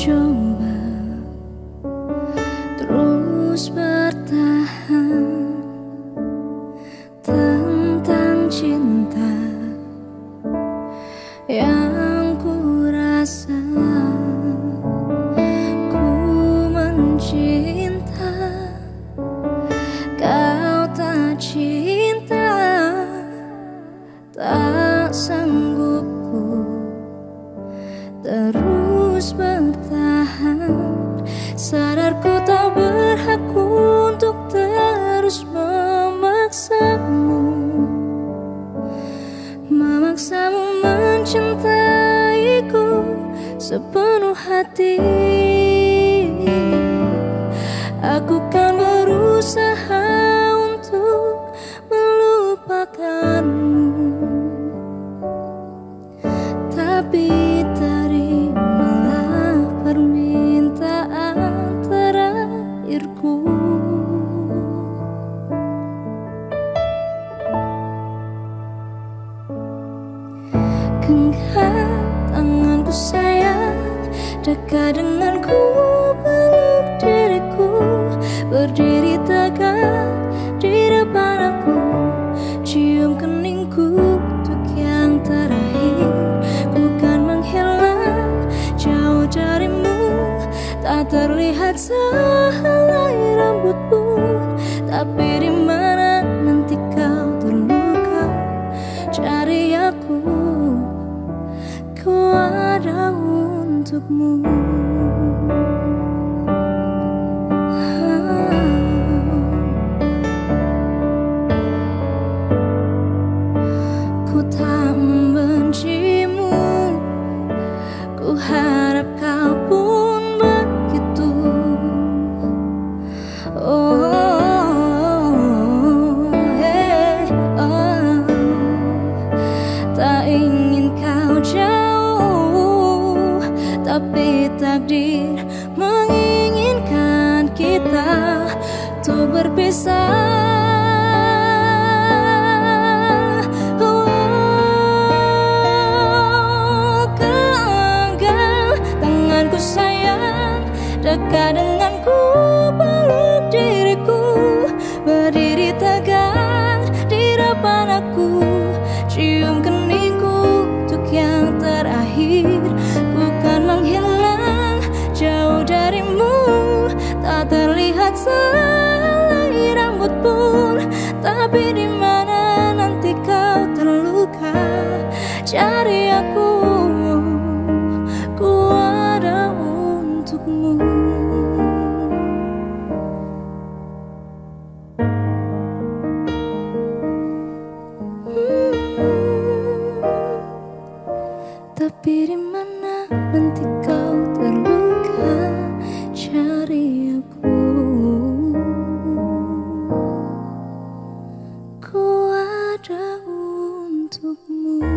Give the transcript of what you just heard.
Coba terus bertahan tentang cinta yang sepenuh hati. Aku kan berusaha untuk melupakanmu. Tapi terimalah permintaan terakhirku. Sayang Dekat denganku peluk diriku? Berdiri tegak di depan aku. Cium keningku untuk yang terakhir. Ku kan menghilang jauh darimu. Tak terlihat sehelai rambut pun Tapi di mana untukmu. Ku tak membencimu. Ku harap kau pun begitu. Oh, Untuk berpisah. Oh, genggam tanganku sayang Dekat denganku Tapi di mana nanti kau terluka? Cari aku Ku ada untukmu. Hmm. Tapi di 瞩目